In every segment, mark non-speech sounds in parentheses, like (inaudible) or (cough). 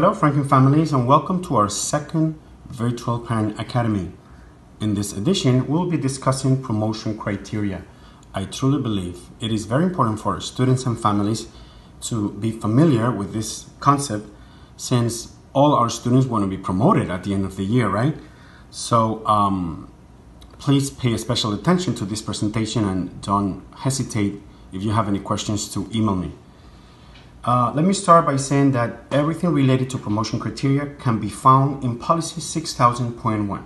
Hello, Franklin families, and welcome to our second Virtual Parent Academy. In this edition, we'll be discussing promotion criteria. I truly believe it is very important for students and families to be familiar with this concept since all our students want to be promoted at the end of the year, right? So um, please pay special attention to this presentation and don't hesitate if you have any questions to email me. Uh, let me start by saying that everything related to promotion criteria can be found in policy 6000.1.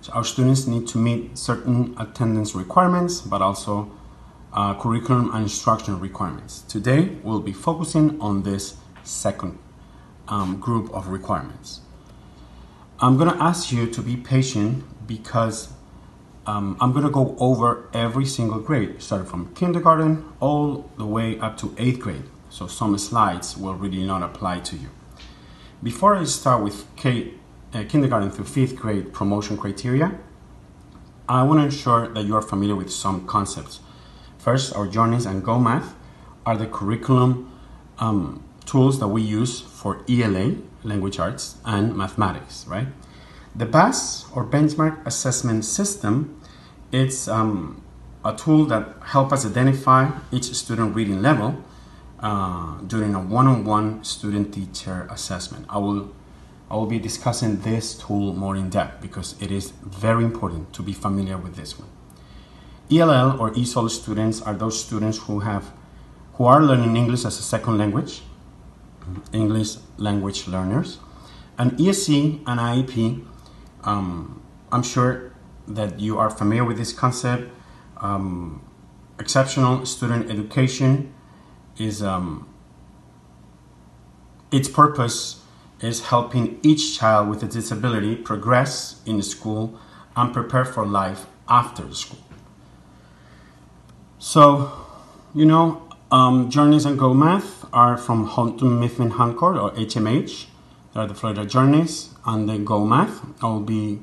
So our students need to meet certain attendance requirements, but also uh, curriculum and instructional requirements. Today, we'll be focusing on this second um, group of requirements. I'm gonna ask you to be patient because um, I'm going to go over every single grade, starting from kindergarten all the way up to eighth grade. So some slides will really not apply to you. Before I start with K, uh, kindergarten through fifth grade promotion criteria, I want to ensure that you are familiar with some concepts. First, our Journeys and Go Math are the curriculum um, tools that we use for ELA, language arts, and mathematics, right? The BAS or Benchmark Assessment System, it's um, a tool that helps us identify each student reading level uh, during a one-on-one student-teacher assessment. I will, I will be discussing this tool more in depth because it is very important to be familiar with this one. ELL or ESOL students are those students who have who are learning English as a second language, English language learners, and ESE and IEP um, I'm sure that you are familiar with this concept. Um, exceptional student education is um, its purpose is helping each child with a disability progress in school and prepare for life after school. So, you know, um, Journeys and Go Math are from Houghton Mifflin Harcourt or HMH. They're the Florida Journeys and the Go Math. I'll be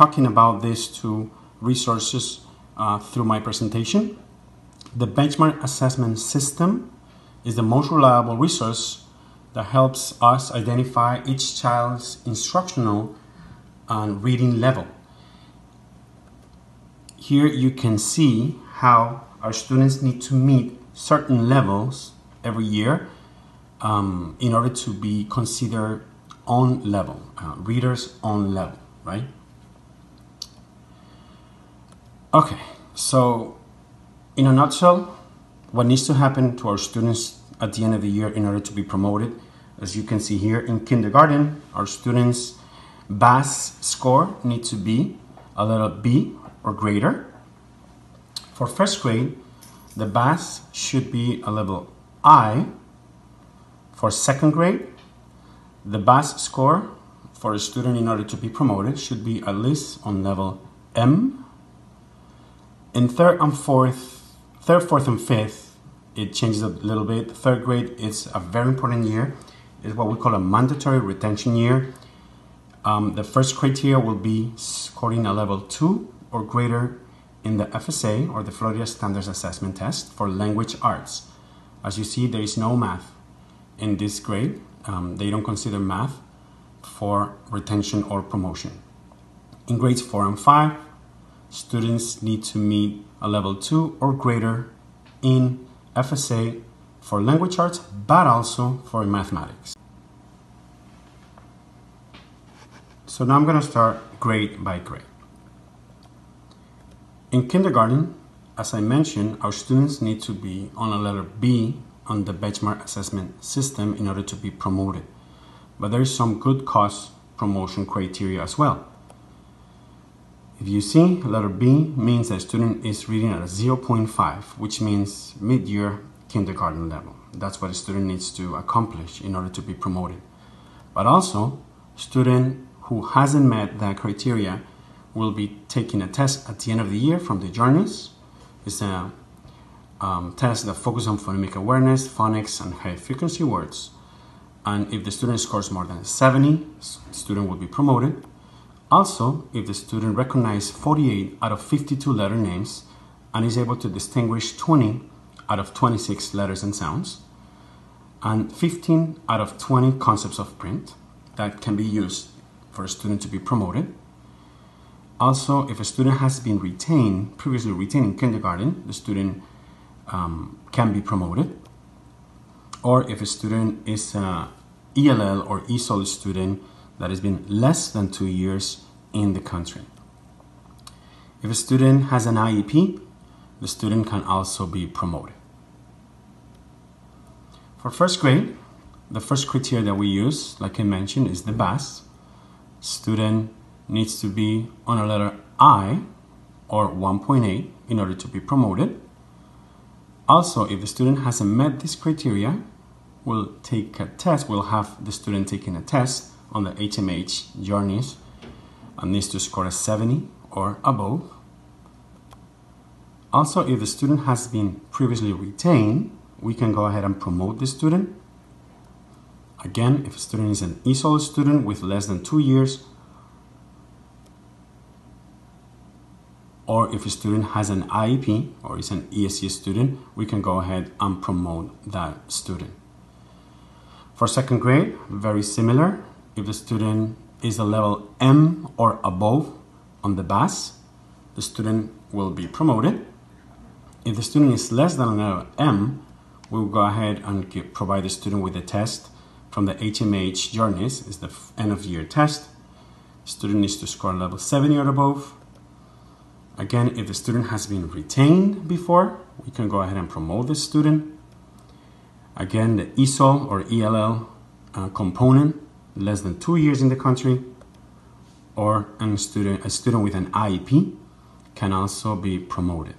talking about these two resources uh, through my presentation. The benchmark assessment system is the most reliable resource that helps us identify each child's instructional and reading level. Here you can see how our students need to meet certain levels every year um, in order to be considered on level, uh, readers on level, right? Okay, so in a nutshell, what needs to happen to our students at the end of the year in order to be promoted? As you can see here in kindergarten, our students' BAS score needs to be a level B or greater. For first grade, the BAS should be a level I. For second grade, the BAS score for a student in order to be promoted should be at least on level M. In third and fourth, third, fourth, and fifth, it changes a little bit. Third grade is a very important year. It's what we call a mandatory retention year. Um, the first criteria will be scoring a level two or greater in the FSA or the Florida Standards Assessment Test for language arts. As you see, there is no math in this grade um, they don't consider math for retention or promotion. In grades 4 and 5, students need to meet a level 2 or greater in FSA for language arts, but also for mathematics. So now I'm going to start grade by grade. In kindergarten, as I mentioned, our students need to be on a letter B on the benchmark assessment system in order to be promoted. But there is some good cause promotion criteria as well. If you see, letter B means that a student is reading at a 0.5, which means mid-year kindergarten level. That's what a student needs to accomplish in order to be promoted. But also, student who hasn't met that criteria will be taking a test at the end of the year from the journeys. It's a um, tests that focuses on phonemic awareness, phonics, and high frequency words. And if the student scores more than 70, student will be promoted. Also, if the student recognizes 48 out of 52 letter names and is able to distinguish 20 out of 26 letters and sounds, and 15 out of 20 concepts of print that can be used for a student to be promoted. Also, if a student has been retained, previously retained in kindergarten, the student um, can be promoted. Or if a student is a ELL or ESOL student that has been less than two years in the country. If a student has an IEP, the student can also be promoted. For first grade, the first criteria that we use, like I mentioned, is the BAS. Student needs to be on a letter I or 1.8 in order to be promoted. Also, if the student hasn't met this criteria, we'll take a test, we'll have the student taking a test on the HMH journeys and needs to score a 70 or above. Also, if the student has been previously retained, we can go ahead and promote the student. Again, if a student is an ESOL student with less than two years, or if a student has an IEP or is an ESE student, we can go ahead and promote that student. For second grade, very similar. If the student is a level M or above on the BAS, the student will be promoted. If the student is less than a level M, we'll go ahead and provide the student with a test from the HMH Journeys, is the end of year test. Student needs to score level 70 or above Again, if the student has been retained before, we can go ahead and promote the student. Again, the ESOL or ELL uh, component, less than two years in the country, or a student, a student with an IEP can also be promoted.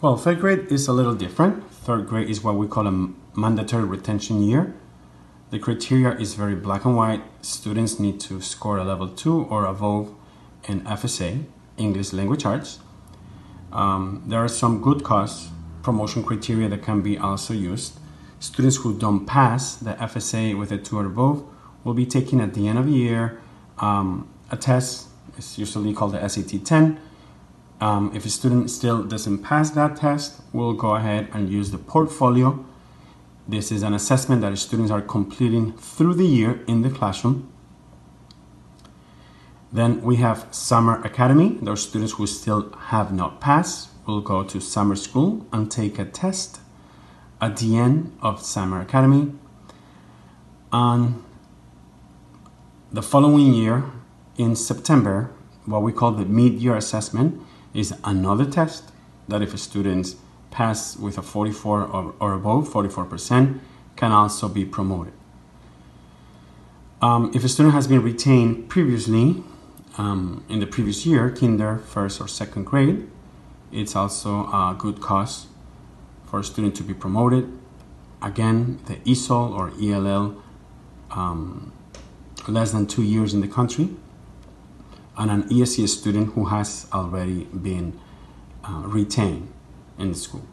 Well, third grade is a little different. Third grade is what we call a mandatory retention year. The criteria is very black and white. Students need to score a level 2 or above in FSA, English Language Arts. Um, there are some good cause promotion criteria that can be also used. Students who don't pass the FSA with a 2 or above will be taking at the end of the year um, a test. It's usually called the SAT 10. Um, if a student still doesn't pass that test, we'll go ahead and use the portfolio this is an assessment that students are completing through the year in the classroom. Then we have Summer Academy. Those students who still have not passed will go to summer school and take a test at the end of Summer Academy. And the following year, in September, what we call the mid-year assessment is another test that if students pass with a 44 or, or above, 44%, can also be promoted. Um, if a student has been retained previously um, in the previous year, kinder, first or second grade, it's also a good cause for a student to be promoted. Again, the ESOL or ELL, um, less than two years in the country, and an ESE student who has already been uh, retained in the school.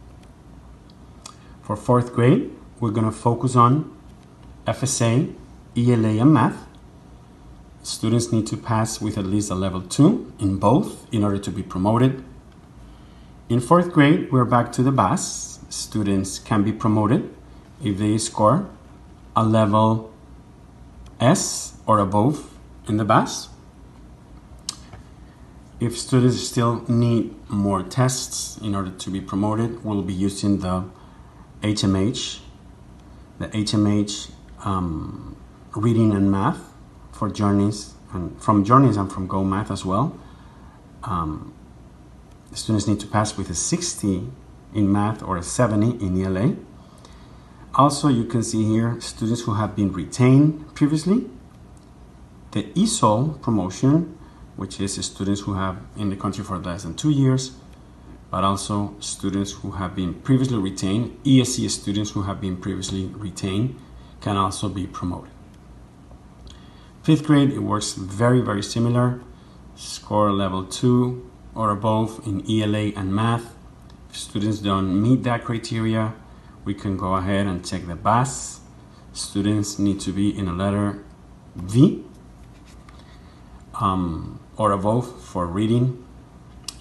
For fourth grade, we're going to focus on FSA, ELA, and math. Students need to pass with at least a level 2 in both in order to be promoted. In fourth grade, we're back to the BAS. Students can be promoted if they score a level S or above in the BAS. If students still need more tests in order to be promoted, we'll be using the HMH, the HMH um, reading and math for journeys and from journeys and from Go Math as well. Um, students need to pass with a 60 in math or a 70 in ELA. Also, you can see here students who have been retained previously. The ESOL promotion which is students who have in the country for less than two years, but also students who have been previously retained, ESE students who have been previously retained can also be promoted. Fifth grade, it works very, very similar. Score level two or above in ELA and math. If students don't meet that criteria, we can go ahead and check the BAS. Students need to be in a letter V. Um, or above for reading.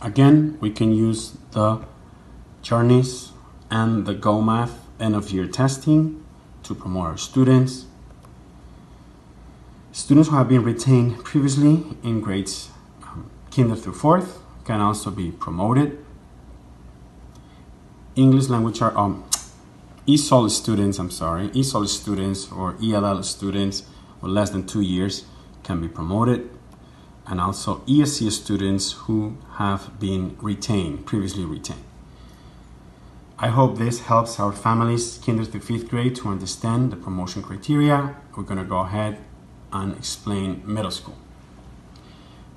Again, we can use the journeys and the GOMATH end of year testing to promote our students. Students who have been retained previously in grades um, kinder through fourth can also be promoted. English language are um, ESOL students, I'm sorry, ESOL students or ELL students with less than two years can be promoted and also ESE students who have been retained, previously retained. I hope this helps our families, kinder to fifth grade, to understand the promotion criteria. We're gonna go ahead and explain middle school.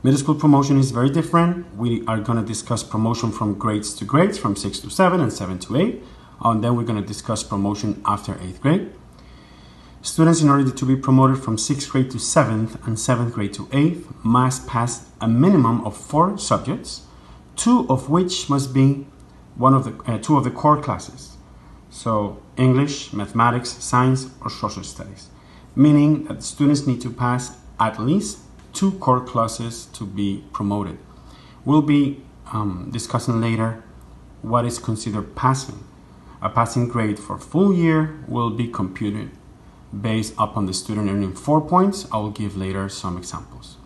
Middle school promotion is very different. We are gonna discuss promotion from grades to grades, from six to seven and seven to eight. And then we're gonna discuss promotion after eighth grade. Students, in order to be promoted from sixth grade to seventh and seventh grade to eighth, must pass a minimum of four subjects, two of which must be one of the uh, two of the core classes. So English, mathematics, science, or social studies, meaning that students need to pass at least two core classes to be promoted. We'll be um, discussing later what is considered passing. A passing grade for full year will be computed based upon the student earning four points. I will give later some examples.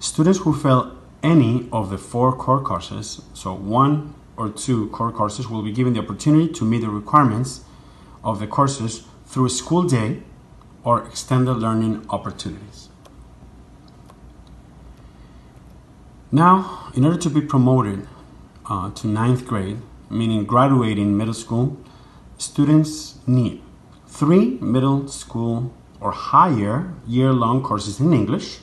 Students who fail any of the four core courses, so one or two core courses, will be given the opportunity to meet the requirements of the courses through a school day or extended learning opportunities. Now, in order to be promoted uh, to ninth grade, meaning graduating middle school, students need three middle school or higher year-long courses in English,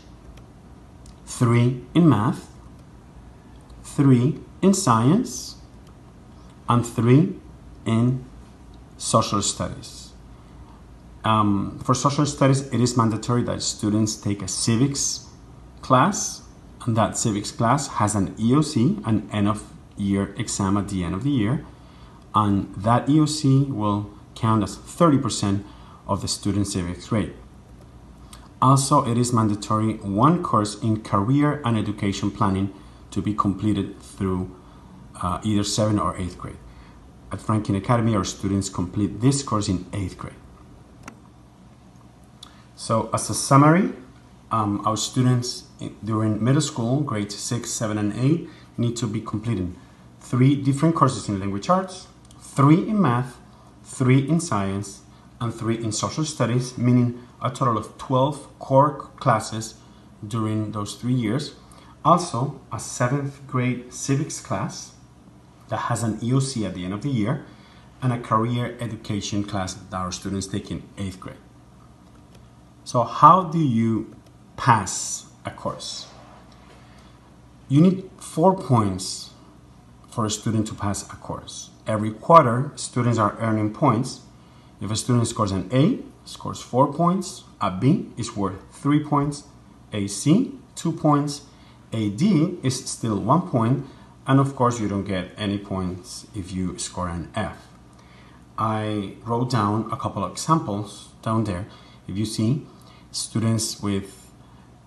three in math, three in science, and three in social studies. Um, for social studies, it is mandatory that students take a civics class, and that civics class has an EOC, an end of year exam at the end of the year, and that EOC will count as 30% of the student civics grade. Also, it is mandatory one course in career and education planning to be completed through uh, either 7th or 8th grade. At Franklin Academy, our students complete this course in 8th grade. So as a summary, um, our students during middle school, grades 6, 7, and 8, need to be completing three different courses in language arts, three in math, three in science, and three in social studies, meaning a total of 12 core classes during those three years. Also, a seventh grade civics class that has an EOC at the end of the year, and a career education class that our students take in eighth grade. So how do you pass a course? You need four points for a student to pass a course. Every quarter, students are earning points. If a student scores an A, scores four points, a B is worth three points, a C, two points, a D is still one point, and of course you don't get any points if you score an F. I wrote down a couple of examples down there. If you see, students with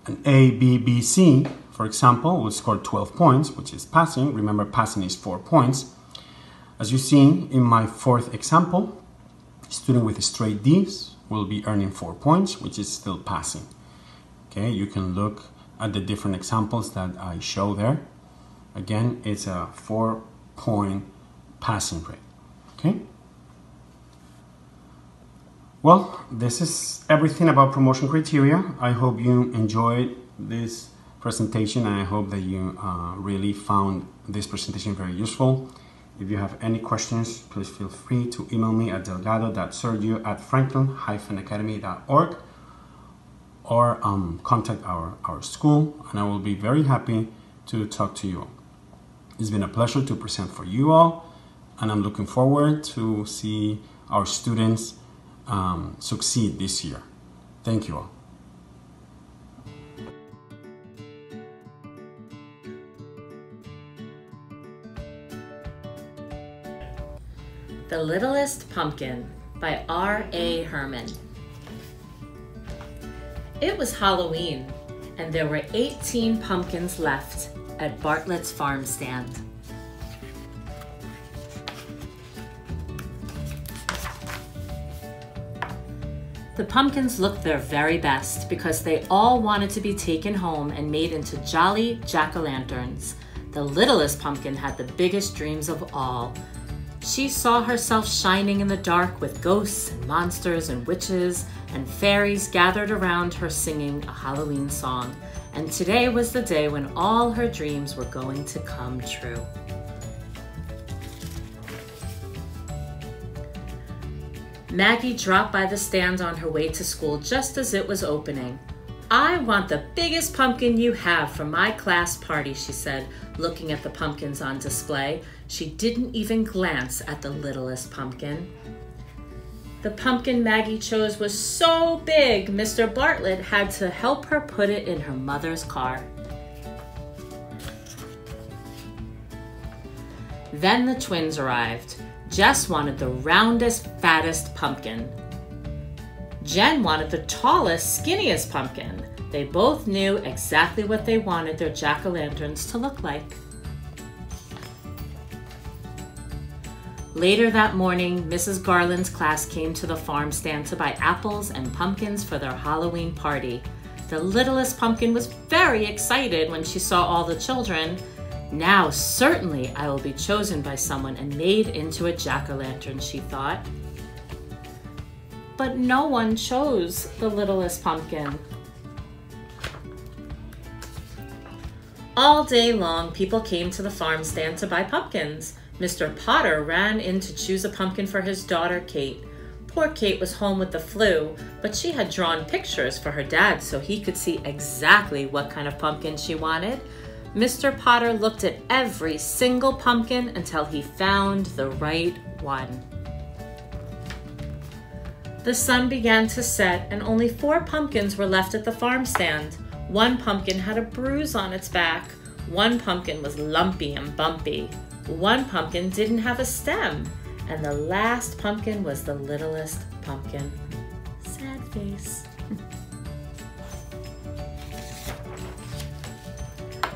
an A, B, B, C, for example, will score 12 points, which is passing. Remember, passing is four points. As you see in my fourth example, student with straight D's will be earning four points, which is still passing. Okay, you can look at the different examples that I show there. Again, it's a four point passing grade. Okay. Well, this is everything about promotion criteria. I hope you enjoyed this presentation and I hope that you uh, really found this presentation very useful. If you have any questions, please feel free to email me at delgado.sergio at franklin-academy.org or um, contact our, our school and I will be very happy to talk to you. It's been a pleasure to present for you all and I'm looking forward to see our students um, succeed this year. Thank you all. The Littlest Pumpkin by R.A. Herman. It was Halloween, and there were 18 pumpkins left at Bartlett's farm stand. The pumpkins looked their very best because they all wanted to be taken home and made into jolly jack o' lanterns. The littlest pumpkin had the biggest dreams of all. She saw herself shining in the dark with ghosts and monsters and witches and fairies gathered around her singing a Halloween song. And today was the day when all her dreams were going to come true. Maggie dropped by the stand on her way to school just as it was opening. I want the biggest pumpkin you have for my class party, she said, looking at the pumpkins on display. She didn't even glance at the littlest pumpkin. The pumpkin Maggie chose was so big, Mr. Bartlett had to help her put it in her mother's car. Then the twins arrived. Jess wanted the roundest, fattest pumpkin. Jen wanted the tallest, skinniest pumpkin. They both knew exactly what they wanted their jack o' lanterns to look like. Later that morning, Mrs. Garland's class came to the farm stand to buy apples and pumpkins for their Halloween party. The littlest pumpkin was very excited when she saw all the children. Now, certainly, I will be chosen by someone and made into a jack o' lantern, she thought. But no one chose the littlest pumpkin. All day long, people came to the farm stand to buy pumpkins. Mr. Potter ran in to choose a pumpkin for his daughter, Kate. Poor Kate was home with the flu, but she had drawn pictures for her dad so he could see exactly what kind of pumpkin she wanted. Mr. Potter looked at every single pumpkin until he found the right one. The sun began to set, and only four pumpkins were left at the farm stand. One pumpkin had a bruise on its back. One pumpkin was lumpy and bumpy. One pumpkin didn't have a stem. And the last pumpkin was the littlest pumpkin. Sad face. (laughs)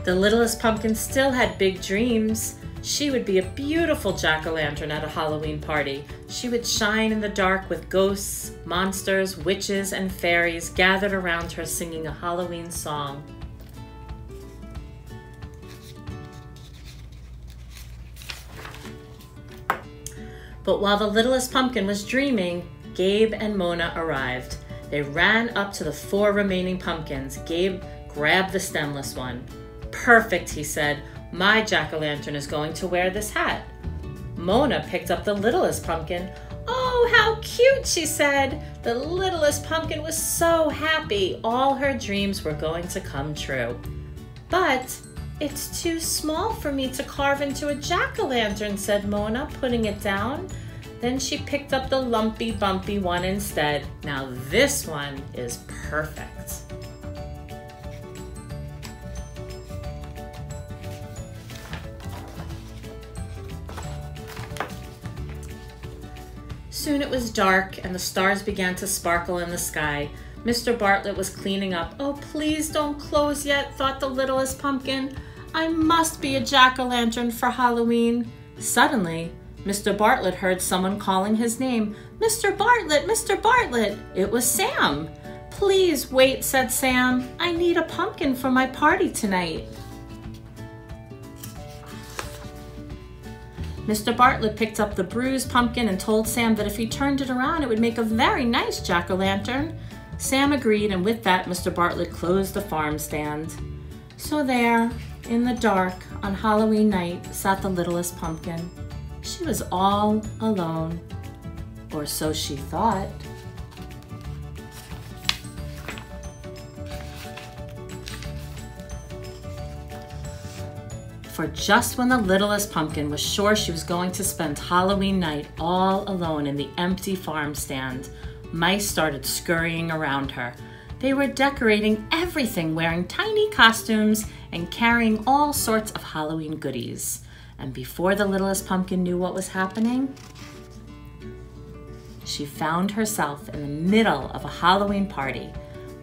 the littlest pumpkin still had big dreams. She would be a beautiful jack o' lantern at a Halloween party. She would shine in the dark with ghosts, monsters, witches, and fairies gathered around her singing a Halloween song. But while the littlest pumpkin was dreaming, Gabe and Mona arrived. They ran up to the four remaining pumpkins. Gabe grabbed the stemless one. Perfect, he said. My jack o' lantern is going to wear this hat. Mona picked up the littlest pumpkin. Oh, how cute, she said. The littlest pumpkin was so happy. All her dreams were going to come true. But it's too small for me to carve into a jack o' lantern, said Mona, putting it down. Then she picked up the lumpy, bumpy one instead. Now this one is perfect. Soon it was dark and the stars began to sparkle in the sky. Mr. Bartlett was cleaning up. Oh, please don't close yet, thought the littlest pumpkin. I must be a jack o' lantern for Halloween. Suddenly, Mr. Bartlett heard someone calling his name. Mr. Bartlett, Mr. Bartlett! It was Sam. Please wait, said Sam. I need a pumpkin for my party tonight. Mr. Bartlett picked up the bruised pumpkin and told Sam that if he turned it around, it would make a very nice jack o' lantern. Sam agreed, and with that, Mr. Bartlett closed the farm stand. So there, in the dark, on Halloween night, sat the littlest pumpkin. She was all alone, or so she thought. For just when the littlest pumpkin was sure she was going to spend Halloween night all alone in the empty farm stand, mice started scurrying around her. They were decorating everything, wearing tiny costumes and carrying all sorts of Halloween goodies. And before the littlest pumpkin knew what was happening, she found herself in the middle of a Halloween party.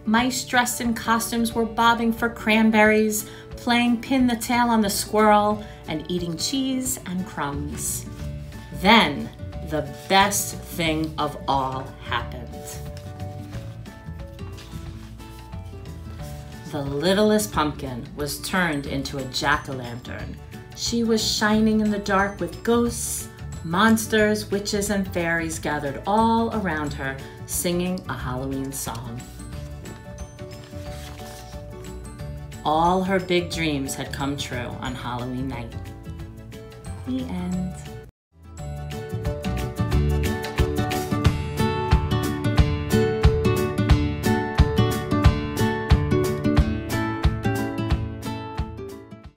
Mice dressed in costumes were bobbing for cranberries, playing pin the tail on the squirrel, and eating cheese and crumbs. Then, the best thing of all happened. The littlest pumpkin was turned into a jack-o'-lantern. She was shining in the dark with ghosts, monsters, witches, and fairies gathered all around her, singing a Halloween song. all her big dreams had come true on Halloween night. The end.